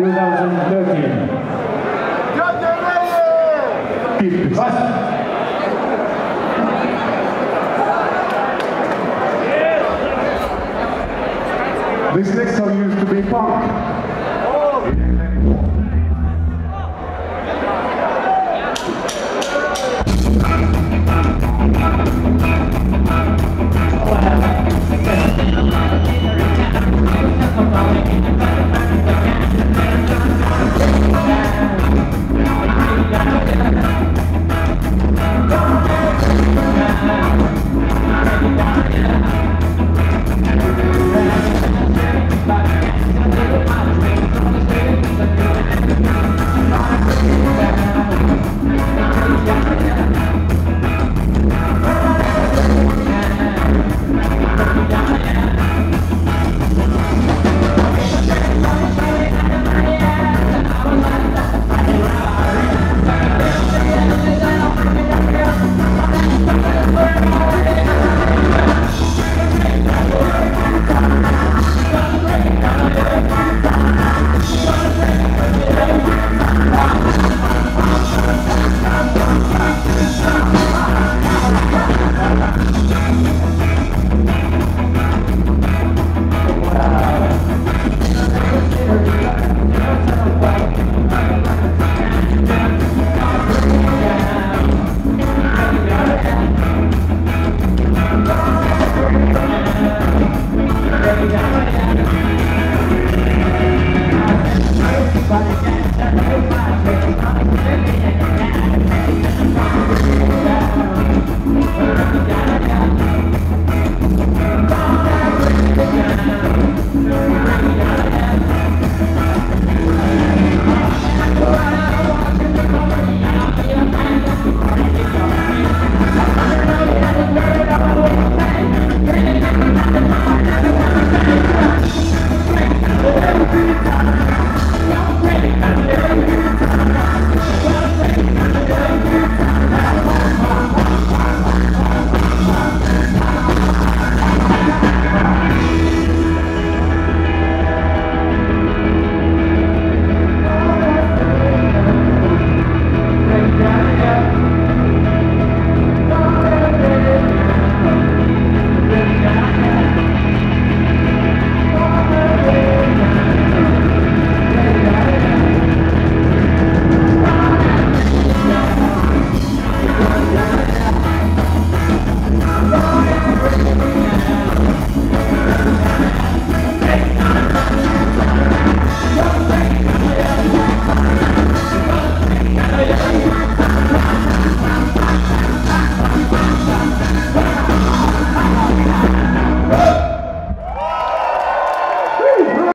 2013. Keep fast. This next song used to be punk.